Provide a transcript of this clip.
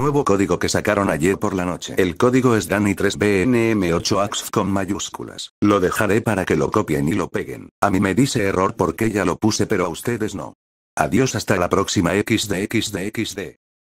Nuevo código que sacaron ayer por la noche. El código es Dani3BNM8AXF con mayúsculas. Lo dejaré para que lo copien y lo peguen. A mí me dice error porque ya lo puse pero a ustedes no. Adiós hasta la próxima XD XD XD.